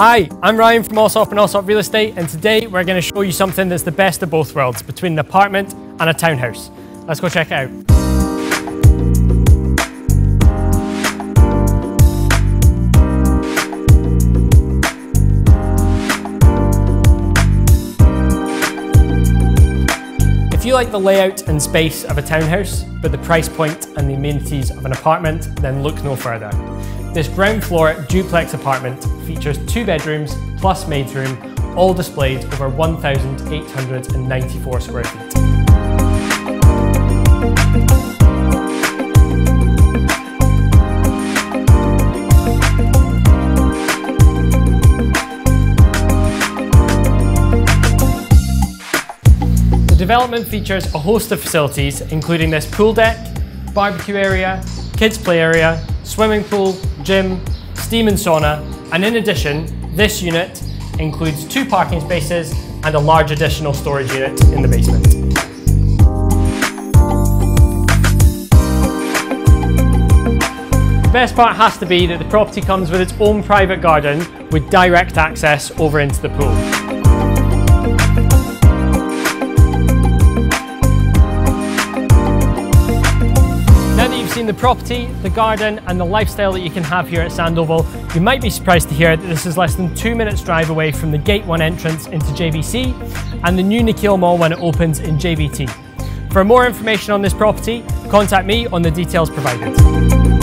Hi, I'm Ryan from Allsopp and Allsopp Real Estate and today we're going to show you something that's the best of both worlds between an apartment and a townhouse. Let's go check it out. If you like the layout and space of a townhouse, but the price point and the amenities of an apartment, then look no further. This ground floor duplex apartment features two bedrooms plus maid's room, all displayed over 1,894 square feet. The development features a host of facilities, including this pool deck, barbecue area, kids play area, swimming pool, gym, steam and sauna, and in addition, this unit includes two parking spaces and a large additional storage unit in the basement. The best part has to be that the property comes with its own private garden with direct access over into the pool. Seen the property, the garden and the lifestyle that you can have here at Sandoval, you might be surprised to hear that this is less than two minutes drive away from the Gate 1 entrance into JVC and the new Nakheel Mall when it opens in JVT. For more information on this property, contact me on the details provided.